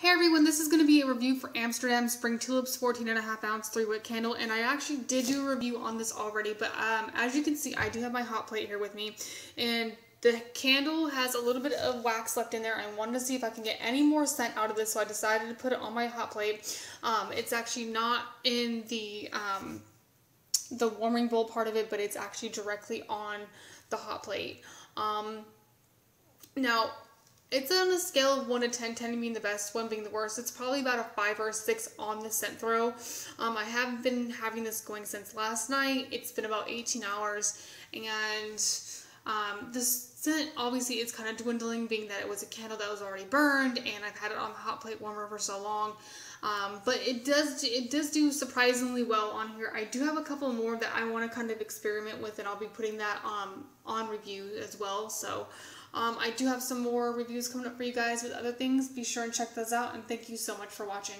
Hey everyone, this is going to be a review for Amsterdam Spring Tulips 14 and a half ounce 3 wick candle and I actually did do a review on this already but um, as you can see I do have my hot plate here with me and the candle has a little bit of wax left in there. I wanted to see if I can get any more scent out of this so I decided to put it on my hot plate. Um, it's actually not in the um, the warming bowl part of it but it's actually directly on the hot plate. Um, now it's on a scale of 1 to 10, 10 being the best, 1 being the worst. It's probably about a 5 or a 6 on the scent throw. Um, I have been having this going since last night. It's been about 18 hours, and um, the scent obviously is kind of dwindling, being that it was a candle that was already burned, and I've had it on the hot plate warmer for so long. Um, but it does it does do surprisingly well on here. I do have a couple more that I want to kind of experiment with, and I'll be putting that um, on review as well. So um, I do have some more reviews coming up for you guys with other things. Be sure and check those out, and thank you so much for watching.